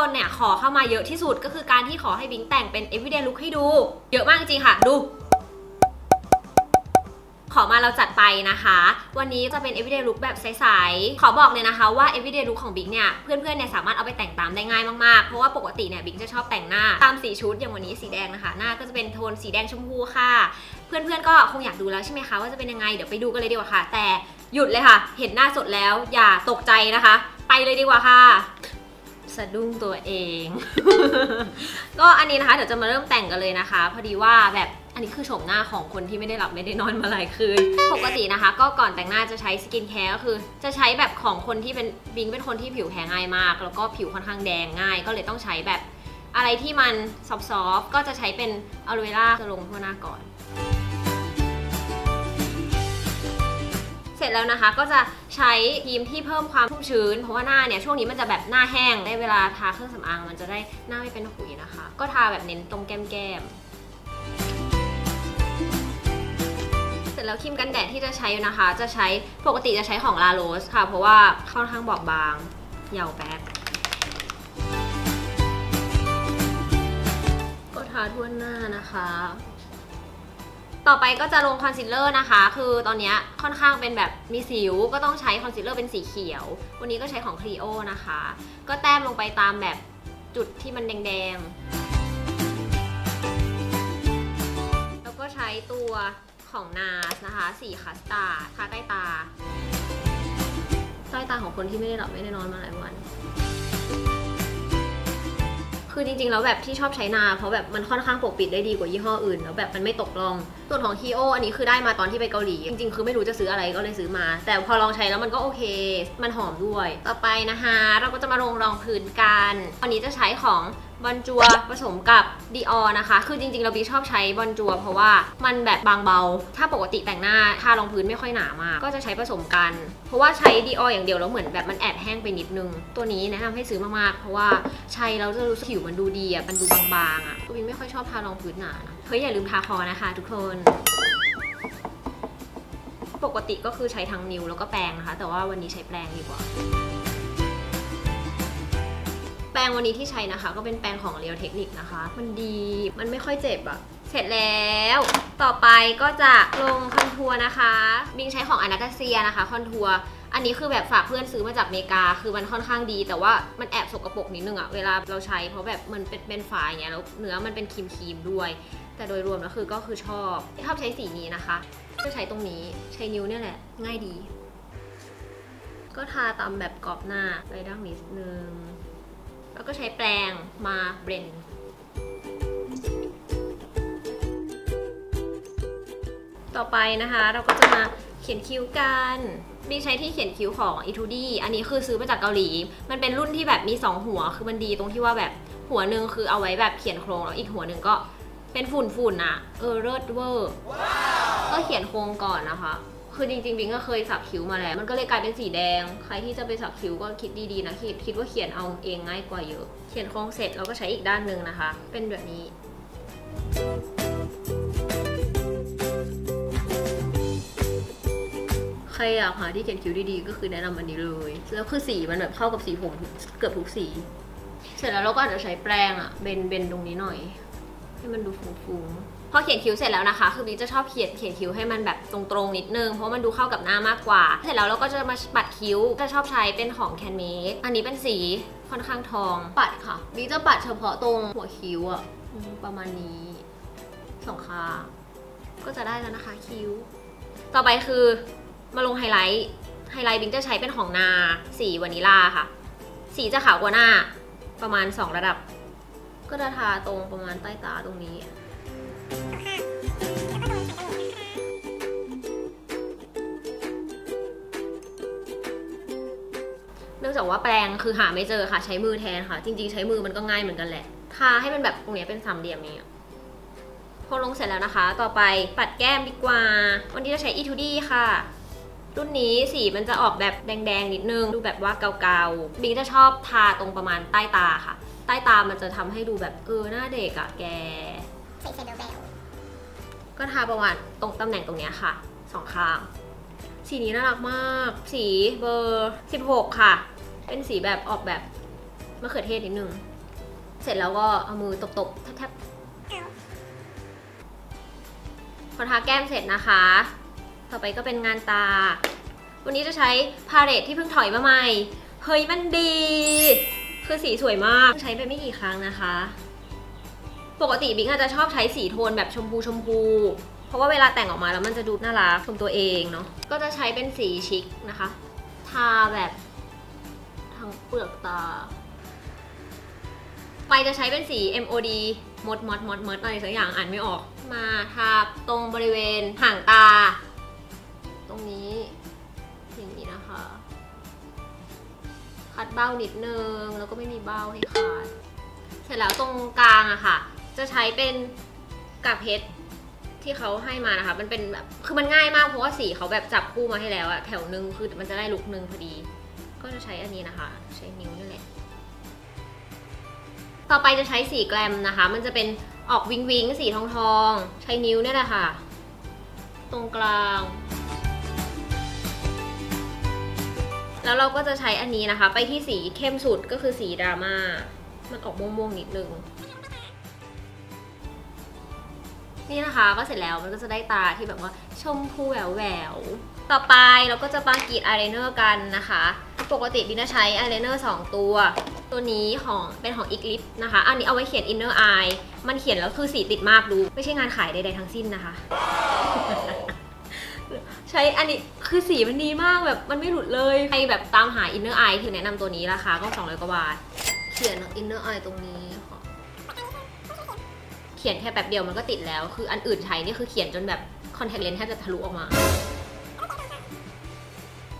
คนเนี่ยขอเข้ามาเยอะที่สุดก็คือการที่ขอให้บิงแต่งเป็น everyday look ให้ดู เยอะมากจริงค่ะ ดูขอมาเราจัดไปนะคะ วันนี้จะเป็น everyday look แบบใสๆ ขอบอกเลยนะคะว่า everyday look ของบิ๊กเนี่ย เพื่อนๆเนี่ยสามารถเอาไปแต่งตามได้ง่ายมากๆ เพราะว่าปกติเนี่ยบิ๊กจะชอบแต่งหน้าตามสีชุดอย่างวันนี้สีแดงนะคะ หน้าก็จะเป็นโทนสีแดงชมพูค่ะ เพื่อนๆก็คงอยากดูแล้วใช่ไหมคะว่าจะเป็นยังไง เดี๋ยวไปดูกันเลยดีกว่าค่ะ แต่หยุดเลยค่ะ เห็นหน้าสดแล้วอย่าตกใจนะคะ ไปเลยดีกว่าค่ะ สะดุ้งตัวเอง ก็อันนี้นะคะเดี๋ยวจะมาเริ่มแต่งกันเลยนะคะ พอดีว่าแบบอันนี้คือโฉมหน้าของคนที่ไม่ได้หลับไม่ได้นอนมาหลายคืน ปกตินะคะ ก็ก่อนแต่งหน้าจะใช้ skincare ก็คือ จะใช้แบบของคนที่เป็นบิงเป็นคนที่ผิวแพ้ง่ายมาก แล้วก็ผิวค่อนข้างแดงง่าย ก็เลยต้องใช้แบบอะไรที่มัน soft ๆก็จะใช้เป็นอะโลเวราจะลงทั่วหน้าก่อน เสร็จแล้วนะคะก็จะใช้ครีมที่เพิ่มความชุ่มชื้น เพราะว่าหน้าเนี่ยช่วงนี้มันจะแบบหน้าแห้งได้เวลาทาเครื่องสำอางมันจะได้หน้าไม่เป็นขุยนะคะ ก็ทาแบบเน้นตรงแก้มแก้มเสร็จแล้วครีมกันแดดที่จะใช้นะคะ จะใช้ปกติจะใช้ของลาโรสค่ะ เพราะว่าค่อนข้างบอบบางเยาวแป๊บก็ทาทั่วหน้านะคะ ต่อไปก็จะลงคอนซีลเลอร์นะคะ คือตอนนี้ค่อนข้างเป็นแบบมีสิว ก็ต้องใช้คอนซีลเลอร์เป็นสีเขียว วันนี้ก็ใช้ของ Clio นะคะ ก็แต้มลงไปตามแบบจุดที่มันแดงๆ แล้วก็ใช้ตัวของ NARS นะคะ สีคัสตาร์ทาใต้ตา ใต้ตาของคนที่ไม่ได้หลับไม่ได้นอนมาหลายวัน คือจริงๆแล้วแบบที่ชอบใช้นา เพราะแบบมันค่อนข้างปกปิดได้ดีกว่ายี่ห้ออื่น แล้วแบบมันไม่ตกลองส่วนของฮีโออันนี้คือได้มาตอนที่ไปเกาหลี จริงๆ คือไม่รู้จะซื้ออะไรก็เลยซื้อมา แต่พอลองใช้แล้วมันก็โอเค มันหอมด้วย ต่อไปนะคะ เราก็จะมาลงรองพื้นกันวันนี้จะใช้ของ บอนจัวผสมกับดีออนะคะ คือจริงๆ เราบีชอบใช้บอนจัว เพราะว่ามันแบบบางเบา ถ้าปกติแต่งหน้าทารองพื้นไม่ค่อยหนามาก ก็จะใช้ผสมกัน เพราะว่าใช้ดีอออย่างเดียวแล้วเหมือนแบบมันแอบแห้งไปนิดนึง ตัวนี้แนะนำให้ซื้อมากๆ เพราะว่าใช้แล้วจะรู้สึกผิวมันดูดีอะ มันดูบางๆอะตัวบีไม่ค่อยชอบทารองพื้นหนานะเฮ้ยอย่าลืมทาคอนะคะ ทุกคนปกติก็คือใช้ทั้งนิ้วแล้วก็แปรงนะคะ แต่ว่าวันนี้ใช้แปรงดีกว่า แปรงวันนี้ที่ใช้นะคะ ก็เป็นแปรงของเรียวเทคนิคนะคะ มันดีมันไม่ค่อยเจ็บอะเสร็จแล้ว ต่อไปก็จะลงคอนทัวร์นะคะ บิงใช้ของ Anastasia นะคะ contour อันนี้คือแบบฝากเพื่อนซื้อมาจากอเมริกา คือมันค่อนข้างดี แต่ว่ามันแอบสกปรกนิดนึงอะเวลาเราใช้เพราะแบบมันเป็นเป็นฝาอย่างเงี้ยแล้วเนื้อมันเป็นครีมครีมๆด้วย แต่โดยรวมแล้วคือก็คือชอบชอบใช้สีนี้นะคะจะใช้ตรงนี้ใช้นิ้วเนี่ยแหละ ง่ายดี ก็ทาตามแบบกรอบหน้าไปด้านนิดนึง แล้วก็ใช้แปรงมา blendต่อไปนะคะเราก็จะมาเขียนคิ้วกันบีใช้ที่เขียนคิ้วของ e 2 d อันนี้คือซื้อมาจากเกาหลี มันเป็นรุ่นที่แบบมี 2 หัว คือมันดีตรงที่ว่าแบบหัวหนึ่งคือเอาไว้แบบเขียนโครงแล้วอีกหัวหนึ่งก็เป็นฝุ่นฝุ่นอะเออเลิศเวอร์ก็เขียนโครงก่อนนะคะ คือจริงๆบิงก็เคยสักคิ้วมาแล้ว มันก็เลยกลายเป็นสีแดง ใครที่จะไปสักคิ้วก็คิดดีๆนะคิดคิดว่าเขียนเอาเองง่ายกว่าเยอะ เขียนโครงเสร็จเราก็ใช้อีกด้านหนึ่งนะคะ เป็นแบบนี้ใครอยากหาที่เขียนคิ้วดีๆ ก็คือแนะนำอันนี้เลย แล้วคือสีมันแบบเข้ากับสีผมเกือบทุกสี เสร็จแล้วเราก็อาจจะใช้แปรงอะเบนเบนตรงนี้หน่อย ให้มันดูฟุ้งๆ พอเขียนคิ้วเสร็จแล้วนะคะ คือบิ๊กจะชอบเขียนเขียนคิ้วให้มันแบบตรงๆนิดนึง เพราะมันดูเข้ากับหน้ามากกว่า เสร็จแล้วเราก็จะมาปัดคิ้ว จะชอบใช้เป็นของแคนเมดอันนี้เป็นสีค่อนข้างทอง ปัดค่ะบิ๊กจะปัดเฉพาะตรงหัวคิ้วอะประมาณนี้สองข้างก็จะได้แล้วนะคะคิ้ว ต่อไปคือมาลง highlight highlight บิงจะใช้เป็นของ NARS สีวานิลาค่ะ สีจะขาวกว่าหน้า ประมาณ 2 ระดับ ก็จะทาตรงประมาณใต้ตาตรงนี้ จากว่าแปรงคือหาไม่เจอค่ะใช้มือแทนค่ะ จริง ๆ ใช้มือมันก็ง่ายเหมือนกันแหละทาให้มันแบบตรงเนี้ยเป็นสามเหลี่ยมนี้พอลงเสร็จแล้วนะคะ ต่อไปปัดแก้มดีกว่า วันนี้จะใช้ e 2 d ค่ะ รุ่นนี้สีมันจะออกแบบแดงๆนิดนึง ดูแบบว่าเกาๆบิงจะชอบทาตรงประมาณใต้ตาค่ะ ใต้ตามันจะทำให้ดูแบบเออหน้าเด็กอะแกใส่เซร์เบลก็ทาประมาณตรงตำแหน่งตรงเนี้ยค่ะสองข้างสีนี้น่ารักมาก สีเบอร์ 16 ค่ะ เป็นสีแบบออกแบบมะเขือเทศนิดนึง เสร็จแล้วก็เอามือตบๆแทบๆพอทาแก้มเสร็จนะคะ ต่อไปก็เป็นงานตา วันนี้จะใช้พาเลตที่เพิ่งถอยมาใหม่ เฮ้ยมันดี คือสีสวยมาก ใช้ไปไม่กี่ครั้งนะคะ ปกติบิ๊กอาจจะชอบใช้สีโทนแบบชมพูชมพูเพราะว่าเวลาแต่งออกมาแล้วมันจะดูน่ารักชมตัวเองเนาะ ก็จะใช้เป็นสีชิคนะคะ ทาแบบ ทั้งเปลือกตา ไปจะใช้เป็นสี MOD มดมดมดมดอะไรสักอย่างอ่านไม่ออก มาทาตรงบริเวณห่างตา ตรงนี้อย่างนี้นะคะ คัดเบ้านิดนึง แล้วก็ไม่มีเบ้าให้ขาด เสร็จแล้วตรงกลางอะค่ะ จะใช้เป็นกากเพชรที่เขาให้มานะคะ มันเป็นแบบ คือมันง่ายมากเพราะว่าสีเขาแบบจับคู่มาให้แล้วอะแถวนึงคือมันจะได้ลุกนึงพอดี ก็จะใช้อันนี้นะคะ ใช้นิ้วนี่แหละต่อไปจะใช้สีแกลมนะคะ มันจะเป็นออกวิงวิงสีทองทองใช้นิ้วนี่แหละค่ะ ตรงกลาง แล้วเราก็จะใช้อันนี้นะคะ ไปที่สีเข้มสุดก็คือสีดราม่ามันออกม่วงๆนิดนึงนี่นะคะก็เสร็จแล้วมันก็จะได้ตาที่แบบว่าชมพูแหววแหววต่อไปเราก็จะมากรีดอายไลเนอร์กันนะคะ ปกติบิงจะใช้อายไลเนอร์2ตัว ตัวนี้ของเป็นของ e c l i p นะคะ อันนี้เอาไว้เขียน inner eye มันเขียนแล้วคือสีติดมากดู ไม่ใช่งานขายใดๆทั้งสิ้นนะคะ ใช้อันนี้คือสีมันดีมากแบบมันไม่หลุดเลยใครแบบตามหา inner eye คือแนะนำตัวนี้ราคาก็ 200 กว่าบาท เขียน inner eye ตรงนี้ค่ะเขียนแค่แบบเดียวมันก็ติดแล้ว คืออันอื่นใช้นี่คือเขียนจนแบบคอนแทคเลนส์แทบจะทะลุออกมา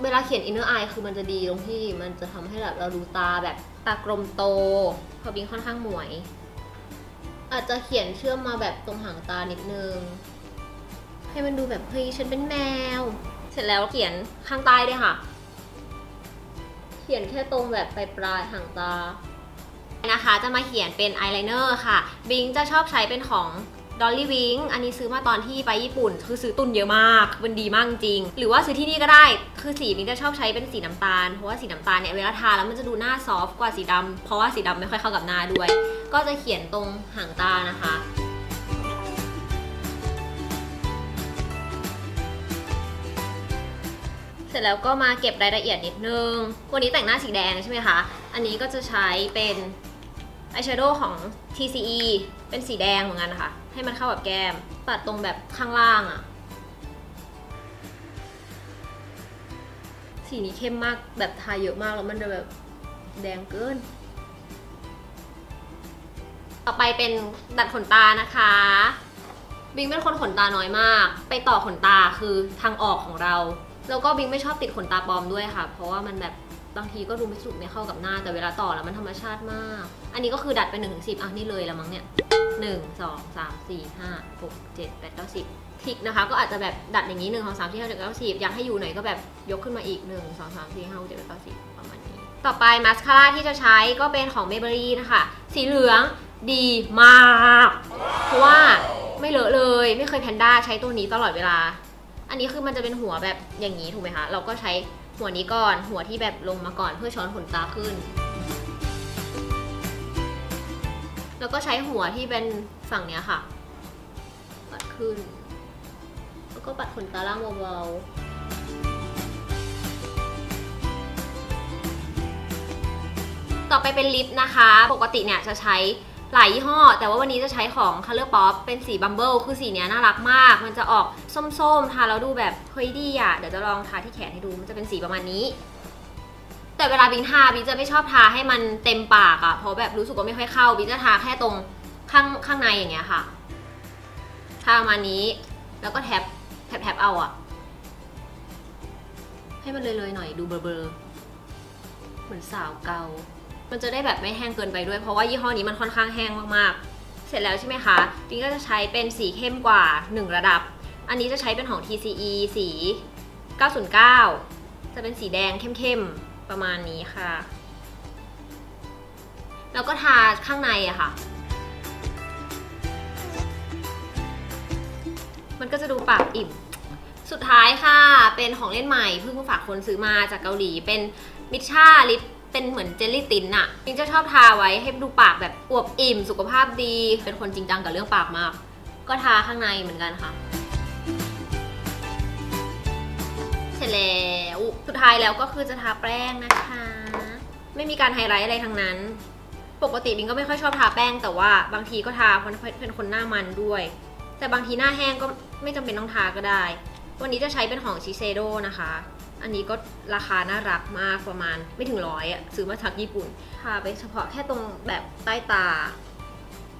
เวลาเขียน inner eye คือมันจะดีตรงที่มันจะทำให้แบบเราดูตาแบบตากลมโตพอบิงค่อนข้างหมวย อาจจะเขียนเชื่อมมาแบบตรงหางตานิดนึง ให้มันดูแบบเฮ้ยฉันเป็นแมว เสร็จแล้วเขียนข้างใต้ด้วยค่ะ เขียนแค่ตรงแบบปลายปลายหางตานะคะจะมาเขียนเป็นอายไลเนอร์ค่ะ บิงจะชอบใช้เป็นของ Dolly Wink อันนี้ซื้อมาตอนที่ไปญี่ปุ่น คือซื้อตุนเยอะมาก มันดีมากจริง หรือว่าซื้อที่นี่ก็ได้ คือสีบิงจะชอบใช้เป็นสีน้ำตาล เพราะว่าสีน้ำตาลเนี่ยเวลาทาแล้วมันจะดูหน้า soft กว่าสีดำเพราะว่าสีดำไม่ค่อยเข้ากับหน้าด้วย ก็จะเขียนตรงหางตานะคะเสร็จแล้วก็มาเก็บรายละเอียดนิดนึง วันนี้แต่งหน้าสีแดงใช่ไหมคะ อันนี้ก็จะใช้เป็น อายแชโดว์ของ TCE เป็นสีแดงเหมือนกันนะคะ ให้มันเข้ากับแก้มปัดตรงแบบข้างล่างอะสีนี้เข้มมากแบบทาเยอะมากแล้วมันจะแบบแดงเกิน ต่อไปเป็นดัดขนตานะคะบิงเป็นคนขนตาน้อยมาก ไปต่อขนตาคือทางออกของเรา แล้วก็บิงไม่ชอบติดขนตาปลอมด้วยค่ะ เพราะว่ามันแบบ บางทีก็ดูไม่สุกไม่เข้ากับหน้าแต่เวลาต่อแล้วมันธรรมชาติมาก อันนี้ก็คือดัดไป1นถึงสิอะนี่เลยละมั้งเนี่ยหนึ่งสองสามสี่ห้าหกเจ็ดแปดเก้าสิบทริกนะคะ ก็อาจจะแบบดัดอย่างนี้หนึ่งสองสามสี่ห้าหกเจ็ดเก้าสิบอยากให้อยู่ไหนก็แบบยกขึ้นมาอีกหนึ่งสองสามสี่ห้าหกเจ็ดแปดเก้าสิบประมาณนี้ ต่อไปมาสคาร่าที่จะใช้ก็เป็นของเมเบอรี่นะคะ สีเหลืองดีมาก เพราะว่าไม่เลอะเลยไม่เคยแพนด้าใช้ตัวนี้ตลอดเวลา อันนี้คือมันจะเป็นหัวแบบอย่างนี้ถูกไหมคะ เราก็ใช้ หัวนี้ก่อนหัวที่แบบลงมาก่อนเพื่อช้อนขนตาขึ้น แล้วก็ใช้หัวที่เป็นฝั่งเนี้ยค่ะ ปัดขึ้น แล้วก็ปัดขนตาล่างเบาๆ ต่อไปเป็นลิปนะคะ ปกติเนี่ยจะใช้ หลายยี่ห้อ แต่ว่าวันนี้จะใช้ของ Color Pop เป็นสีบัมเบิลคือสีเนี้ยน่ารักมาก มันจะออกส้มๆ ทาแล้วดูแบบเฮ้ยดีอะ เดี๋ยวจะลองทาที่แขนให้ดู มันจะเป็นสีประมาณนี้ แต่เวลาบิงทาบิงจะไม่ชอบทาให้มันเต็มปากอะเพราะแบบรู้สึกว่าไม่ค่อยเข้าบิงจะทาแค่ตรงข้างข้างในอย่างเงี้ยค่ะ ทาประมาณนี้ แล้วก็แท็บแท็บแท็บเอาอะ ให้มันเลยๆหน่อยดูเบลอๆเหมือนสาวเกา มันจะได้แบบไม่แห้งเกินไปด้วยเพราะว่ายี่ห้อนี้มันค่อนข้างแห้งมากๆ เสร็จแล้วใช่ไหมคะบิงก็จะใช้เป็นสีเข้มกว่า 1 ระดับ อันนี้จะใช้เป็นของ TCE สี 909 จะเป็นสีแดงเข้มๆ ประมาณนี้ค่ะ แล้วก็ทาข้างในอะค่ะ มันก็จะดูปากอิ่มสุดท้ายค่ะ เป็นของเล่นใหม่เพิ่งฝากคนซื้อมาจากเกาหลี เป็นมิชชาลิป เป็นเหมือนเจลลี่ตินอะบิงจะชอบทาไว้ให้ดูปากแบบอวบอิ่มสุขภาพดี เป็นคนจริงจังกับเรื่องปากมาก ก็ทาข้างในเหมือนกันค่ะ เสร็จแล้วสุดท้ายแล้วก็คือจะทาแป้งนะคะ ไม่มีการไฮไลท์อะไรทั้งนั้น ปกติบิงก็ไม่ค่อยชอบทาแป้งแต่ว่าบางทีก็ทาเพราะเป็นคนหน้ามันด้วย แต่บางทีหน้าแห้งก็ไม่จำเป็นต้องทาก็ได้ วันนี้จะใช้เป็นของชิเซโดนะคะ อันนี้ก็ราคาน่ารักมากประมาณไม่ถึงร้อยอะซื้อมาจากญี่ปุ่นทาไปเฉพาะแค่ตรงแบบใต้ตา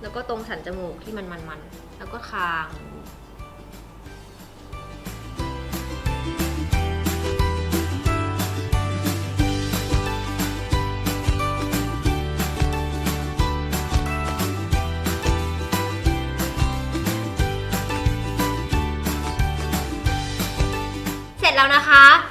แล้วก็ตรงสันจมูกที่มันมันๆแล้วก็คางเสร็จแล้วนะคะ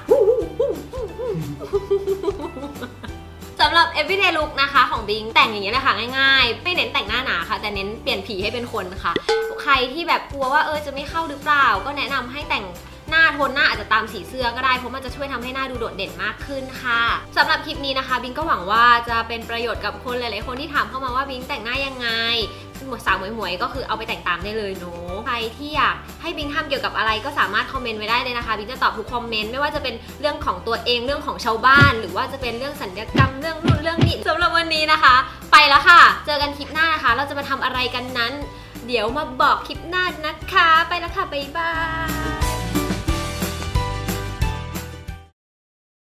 สำหรับ everyday look นะคะของบิงแต่งอย่างนี้ยแหละค่ะง่ายๆ ไม่เน้นแต่งหน้าหนาค่ะ แต่เน้นเปลี่ยนผีให้เป็นคนค่ะ ใครที่แบบกลัวว่าเออจะไม่เข้าหรือเปล่า ก็แนะนำให้แต่งหน้าโทนหน้าอาจจะตามสีเสื้อก็ได้ เพราะมันจะช่วยทำให้หน้าดูโดดเด่นมากขึ้นค่ะสำหรับคลิปนี้นะคะ บิงก็หวังว่าจะเป็นประโยชน์กับคนหลาย ๆ คนที่ถามเข้ามาว่าบิงแต่งหน้ายังไง สาวหมวยๆก็คือเอาไปแต่งตามได้เลยเนาะใครที่อยากให้บิงทำเกี่ยวกับอะไรก็สามารถคอมเมนต์ไว้ได้เลยนะคะบิงจะตอบทุกคอมเมนต์ไม่ว่าจะเป็นเรื่องของตัวเองเรื่องของชาวบ้าน หรือว่าจะเป็นเรื่องสัญญกรรมเรื่องนู่นเรื่องนี้สำหรับวันนี้นะคะ ไปแล้วค่ะ เจอกันคลิปหน้านะคะ เราจะมาทำอะไรกันนั้น เดี๋ยวมาบอกคลิปหน้านะคะ ไปแล้วค่ะบ๊ายบาย